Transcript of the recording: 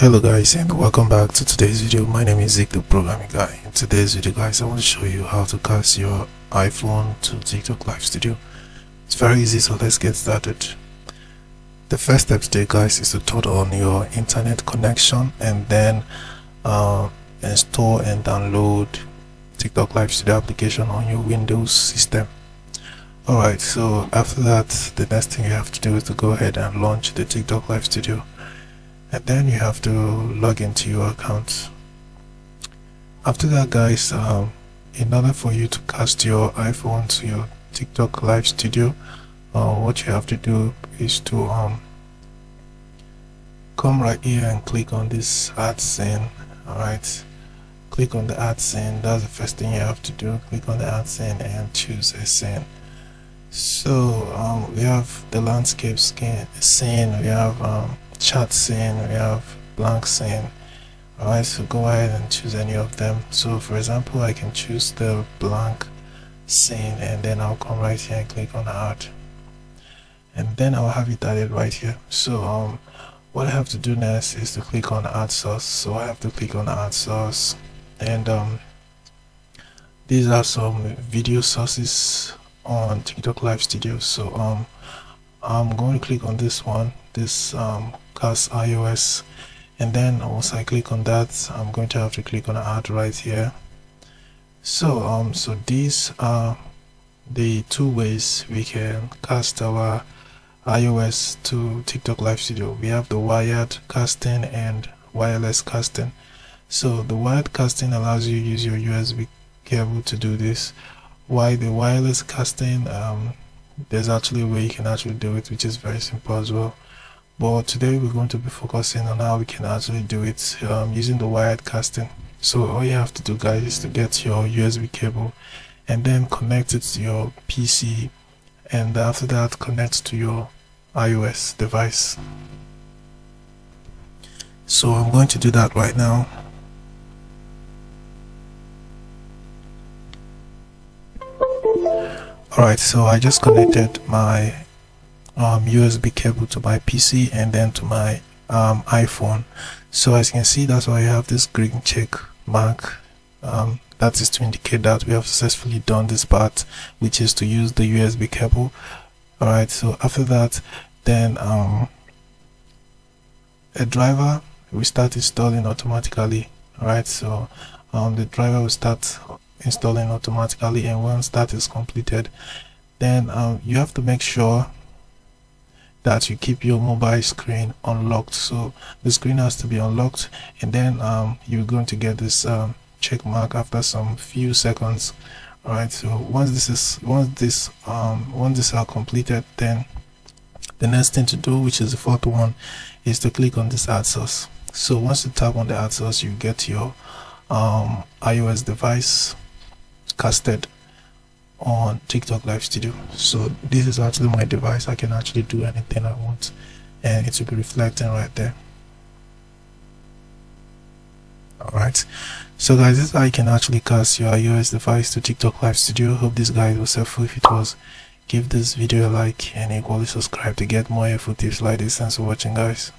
hello guys and welcome back to today's video. My name is Zik the programming guy. In today's video guys I want to show you how to cast your iPhone to TikTok live studio. It's very easy so let's get started. The first step today guys is to turn on your internet connection and then uh, install and download TikTok live studio application on your Windows system. Alright so after that the next thing you have to do is to go ahead and launch the TikTok live studio and then you have to log into your account. After that guys um, in order for you to cast your iphone to your tiktok live studio uh, what you have to do is to um, come right here and click on this add scene alright? Click on the add scene that's the first thing you have to do. Click on the add scene and choose a scene so um, we have the landscape scene scene. We have chat scene we have blank scene alright so go ahead and choose any of them. So for example I can choose the blank scene and then I'll come right here and click on add. And then I'll have it added right here. So um what I have to do next is to click on add source. So I have to click on add source. And um these are some video sources on TikTok live studio. So um I'm going to click on this one this um, cast iOS. And then once I click on that I'm going to have to click on add right here. So um so these are the two ways we can cast our iOS to TikTok live studio. We have the wired casting and wireless casting. So the wired casting allows you to use your USB cable to do this. While the wireless casting um, there's actually a way you can actually do it which is very simple as well but today we're going to be focusing on how we can actually do it um, using the wired casting. So all you have to do guys is to get your USB cable and then connect it to your PC and after that connect to your iOS device. So I'm going to do that right now. Alright, so I just connected my um, USB cable to my PC and then to my um, iPhone. So as you can see, that's why I have this green check mark. Um, that is to indicate that we have successfully done this part, which is to use the USB cable. Alright, so after that, then um, a driver will start installing automatically. Alright, so um, the driver will start installing automatically and once that is completed then um, you have to make sure that you keep your mobile screen unlocked. So the screen has to be unlocked and then um, you're going to get this um, check mark after some few seconds all right so once this is once this um, once this are completed then the next thing to do which is the fourth one is to click on this add source. So once you tap on the add source you get your um, iOS device casted on TikTok Live Studio. So this is actually my device. I can actually do anything I want and it will be reflecting right there. Alright. So guys, this is how you can actually cast your iOS device to TikTok Live Studio. Hope this guide was helpful. If it was, give this video a like and equally subscribe to get more helpful tips like this. Thanks for watching guys.